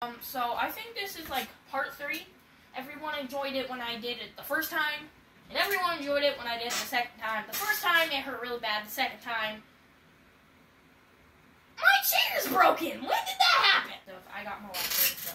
Um, so I think this is like part three. Everyone enjoyed it when I did it the first time, and everyone enjoyed it when I did it the second time. The first time it hurt really bad. The second time, my chair is broken. When did that happen? So I got more. So.